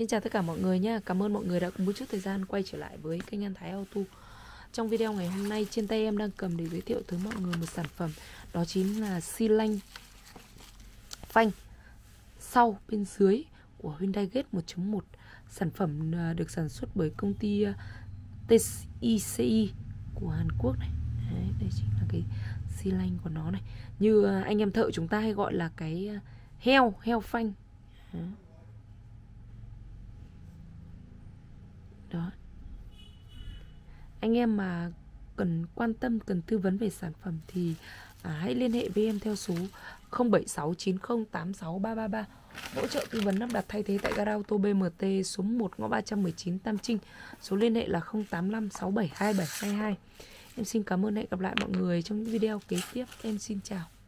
Xin chào tất cả mọi người nha Cảm ơn mọi người đã cùng một chút thời gian quay trở lại với kênh An Thái Auto. Trong video ngày hôm nay trên tay em đang cầm để giới thiệu tới mọi người một sản phẩm. Đó chính là xi lanh phanh sau bên dưới của Hyundai Gate 1.1 Sản phẩm à, được sản xuất bởi công ty à, TICI của Hàn Quốc này. Đấy, Đây chính là cái xi lanh của nó này. Như à, anh em thợ chúng ta hay gọi là cái à, heo, heo phanh. Đấy. Đó. Anh em mà cần quan tâm cần tư vấn về sản phẩm thì à, hãy liên hệ với em theo số 0769086333 hỗ trợ tư vấn lắp đặt thay thế tại gara ô tô BMT số 1 ngõ 319 Tam Trinh. Số liên hệ là 0856727722 em xin cảm ơn hẹn gặp lại mọi người trong những video kế tiếp. Em xin chào.